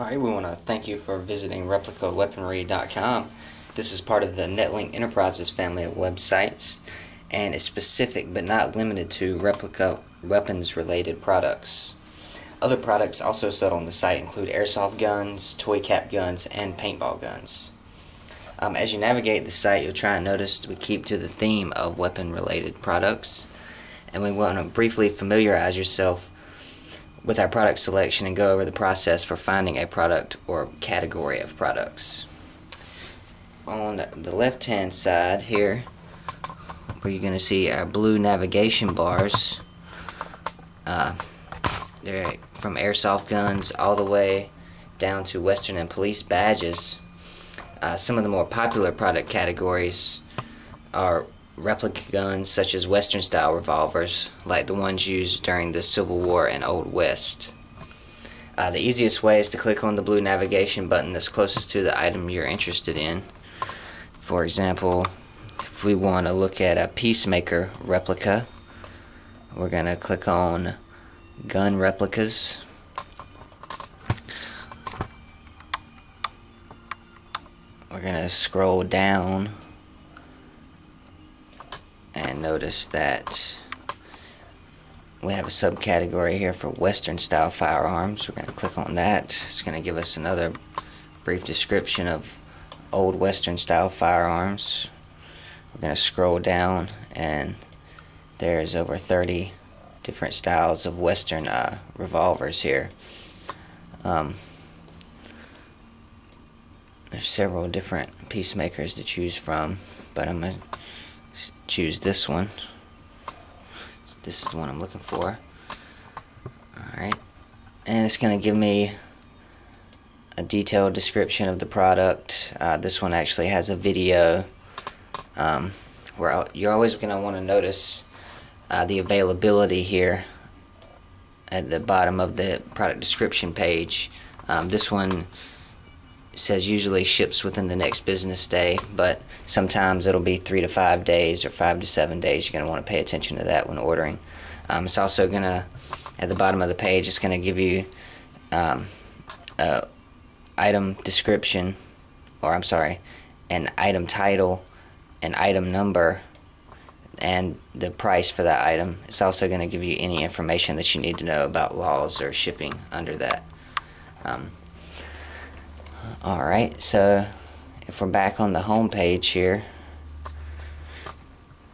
Alright, we want to thank you for visiting ReplicaWeaponry.com. This is part of the Netlink Enterprises family of websites and is specific but not limited to replica weapons related products. Other products also sold on the site include airsoft guns, toy cap guns, and paintball guns. Um, as you navigate the site, you'll try and notice we keep to the theme of weapon related products. And we want to briefly familiarize yourself with our product selection and go over the process for finding a product or category of products. On the left hand side here where you're going to see our blue navigation bars uh, they're from airsoft guns all the way down to western and police badges uh, some of the more popular product categories are replica guns such as Western style revolvers, like the ones used during the Civil War and Old West. Uh, the easiest way is to click on the blue navigation button that's closest to the item you're interested in. For example, if we want to look at a Peacemaker replica, we're going to click on Gun Replicas. We're going to scroll down and notice that we have a subcategory here for Western style firearms. We're going to click on that. It's going to give us another brief description of old Western style firearms. We're going to scroll down and there's over 30 different styles of Western uh, revolvers here. Um, there's several different peacemakers to choose from, but I'm going to choose this one. This is the one I'm looking for. Alright. And it's going to give me a detailed description of the product. Uh, this one actually has a video um, where you're always going to want to notice uh, the availability here at the bottom of the product description page. Um, this one says usually ships within the next business day, but sometimes it'll be three to five days or five to seven days. You're going to want to pay attention to that when ordering. Um, it's also going to, at the bottom of the page, it's going to give you um, a item description, or I'm sorry, an item title, an item number, and the price for that item. It's also going to give you any information that you need to know about laws or shipping under that. Um, Alright, so if we're back on the home page here,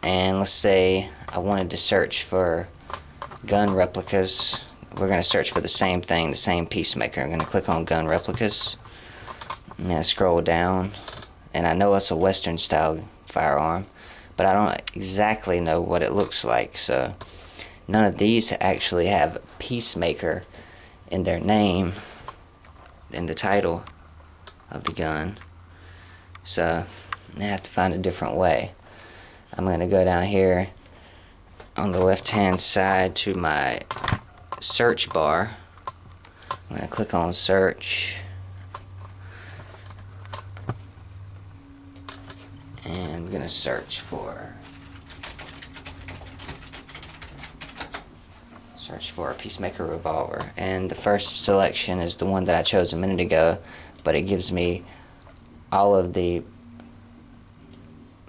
and let's say I wanted to search for gun replicas, we're going to search for the same thing, the same peacemaker. I'm going to click on gun replicas, and then scroll down, and I know it's a western style firearm, but I don't exactly know what it looks like, so none of these actually have peacemaker in their name, in the title of the gun. So I have to find a different way. I'm going to go down here on the left hand side to my search bar. I'm going to click on search. And I'm going to search for search for a Peacemaker revolver. And the first selection is the one that I chose a minute ago but it gives me all of the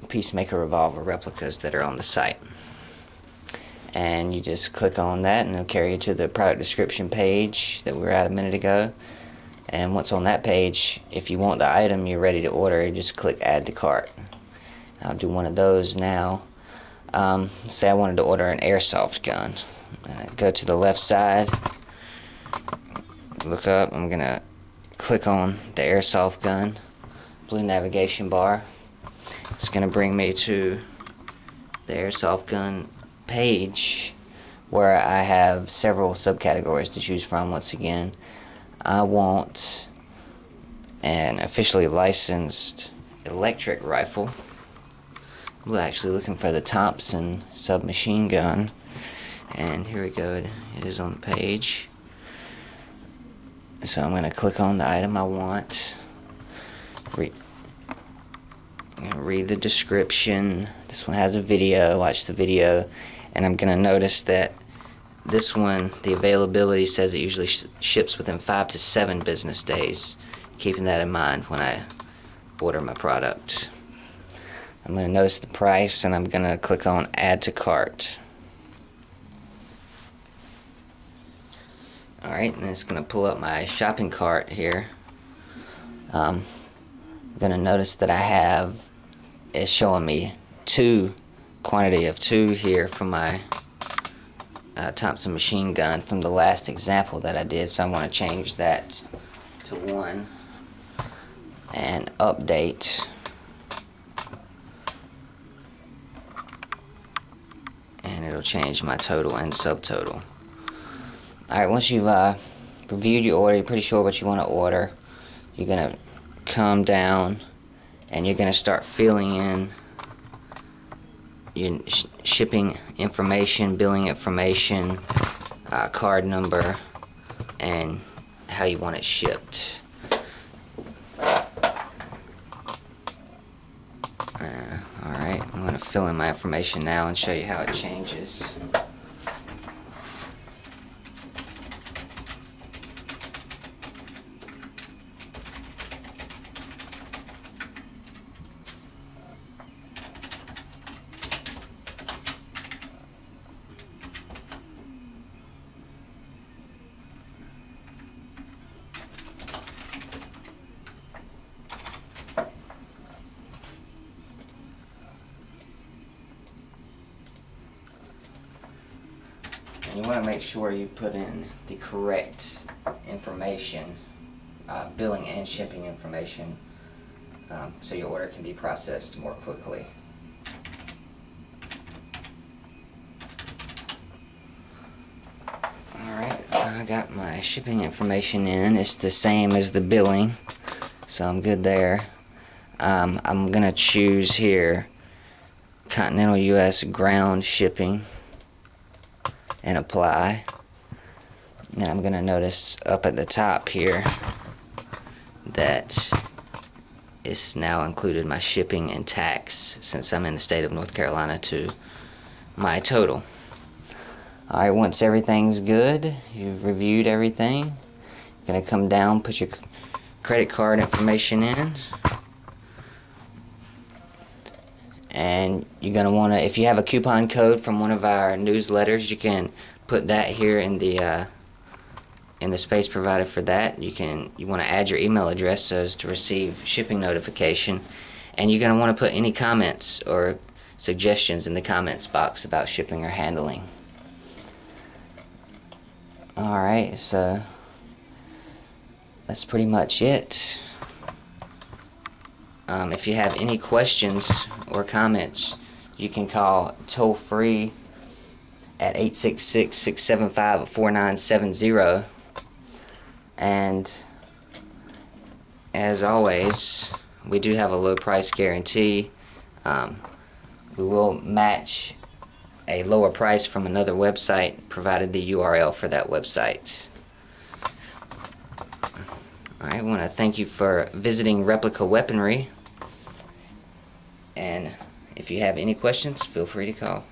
Peacemaker revolver replicas that are on the site. And you just click on that and it'll carry you to the product description page that we were at a minute ago. And once on that page, if you want the item you're ready to order, you just click add to cart. I'll do one of those now. Um, say I wanted to order an airsoft gun. go to the left side, look up, I'm going to click on the airsoft gun blue navigation bar. It's gonna bring me to the airsoft gun page where I have several subcategories to choose from. Once again I want an officially licensed electric rifle. I'm actually looking for the Thompson submachine gun. And here we go. It is on the page so I'm going to click on the item I want. Read, read the description. This one has a video. Watch the video. And I'm going to notice that this one, the availability says it usually sh ships within five to seven business days. Keeping that in mind when I order my product. I'm going to notice the price and I'm going to click on add to cart. Alright, and it's going to pull up my shopping cart here. Um, I'm going to notice that I have, it's showing me two, quantity of two here from my uh, Thompson machine gun from the last example that I did. So I want to change that to one and update. And it'll change my total and subtotal. Alright, once you've uh, reviewed your order, you're pretty sure what you want to order, you're going to come down and you're going to start filling in your sh shipping information, billing information, uh, card number, and how you want it shipped. Uh, Alright, I'm going to fill in my information now and show you how it changes. You want to make sure you put in the correct information, uh, billing and shipping information, um, so your order can be processed more quickly. Alright, I got my shipping information in. It's the same as the billing, so I'm good there. Um, I'm going to choose here Continental US ground shipping and apply. And I'm going to notice up at the top here that it's now included my shipping and tax since I'm in the state of North Carolina to my total. Alright, once everything's good, you've reviewed everything, you're going to come down, put your credit card information in. And you're going to want to if you have a coupon code from one of our newsletters you can put that here in the uh, in the space provided for that. You can you want to add your email address so as to receive shipping notification. And you're going to want to put any comments or suggestions in the comments box about shipping or handling. Alright so that's pretty much it um, if you have any questions or comments, you can call toll free at 866-675-4970 and as always we do have a low price guarantee. Um, we will match a lower price from another website provided the URL for that website. I want to thank you for visiting Replica Weaponry and if you have any questions, feel free to call.